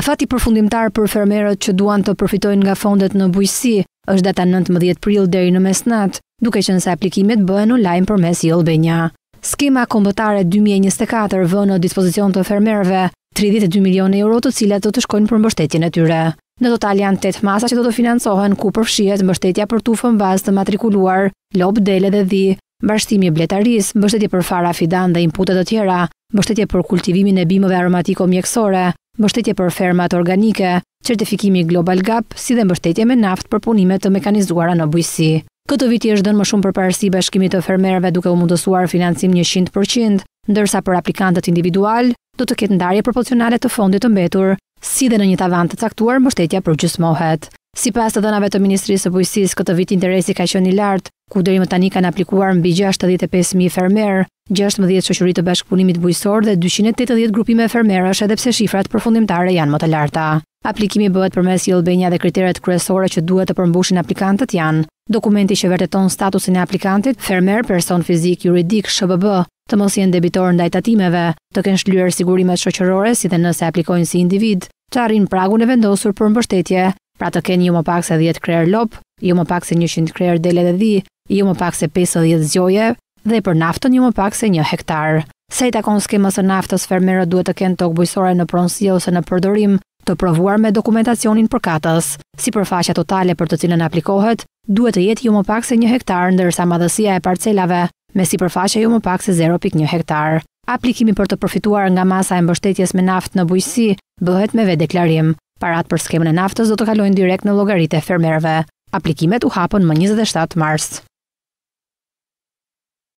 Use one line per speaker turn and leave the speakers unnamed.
Afati përfundimtar për fermerët që duan të përfitojnë nga fondet në bujqësi, është data nëntëmbëdhjetë prill deri në mesnatë, duke qenë se aplikimet bëhen online përmes e-Albania. Skema Kombëtare dy mijë e njëzet e katër vë në dispozicion të fermerëve tridhjetë e dy milionë euro të cilat do të shkojnë për mbështetjen e tyre. Në total janë tetë masa që do të financohen ku përfshihet mbështetja për tufën bazë të matrikuluar, lopë, dele dhe dhi, mbarështimi i bletarisë, mbështetje për fara, fidanë dhe inpute të tjera, mbështetje për kultivimin e bimëve aromatiko-mjekësore, mbështetje për fermat organike, certifikimi Global Gap, si dhe mbështetje me naftë për punime të mekanizuara në bujqësi. Këtë vit i është dhënë më shumë përparësi bashkimit të fermerëve duke u mundësuar financim njëqind për qind, ndërsa për aplikantët individualë do të ketë ndarje proporcionale të fondit të mbetur si dhe në një tavan të caktuar mbështetja përgjysmohet. Sipas të dhënave të Ministrisë së Bujqësisë, këtë vit interesi ka qenë i lartë, ku deri më tani kanë aplikuar mbi gjashtëdhjetë e pesë mijë fermerë, gjashtëmbëdhjetë shoqëri të bashkëpunimit bujqësor dhe dyqind e tetëdhjetë grupime fermerësh edhe pse shifrat përfundimtare janë më të larta. Aplikimi bëhet përmes e-Albania dhe kriteret kryesore që duhet të përmbushin aplikantët janë, dokumenti që vërteton statusin e aplikantit, fermer person fizik, juridik, SHBB, të mos jenë debitorë ndaj tatimeve, të kenë shlyer sigurimet shoqërore si dhe nëse aplikojnë si individë, të arrijnë pragun e vendosur për mbështetje, pra të kenë jo më pak se dhjetë krerë lopë, jo më pak se njëqind krerë dele dhe dhi, jo më pak se pesëdhjetë zgjoje dhe për naftën jo më pak se një hektar. Sa i takon skemës së naftës, fermerët duhet të kenë tokë bujqësore në pronësi ose në përdorim, të provuar me dokumentacionin përkatës. Sipërfaqja totale për të cilën aplikohet duhet të jetë jo më pak se një hektar ndërsa madhësia e parcelave me sipërfaqe jo më pak se zero pikë një hektar. Aplikimi për të përfituar nga masa e mbështetjes me naftë në bujqësi bëhet me vetëdeklarim. Paratë për skemën e naftës do të kalojnë direkt në llogaritë e fermerëve. Aplikimet u hapën më njëzet e shtatë mars.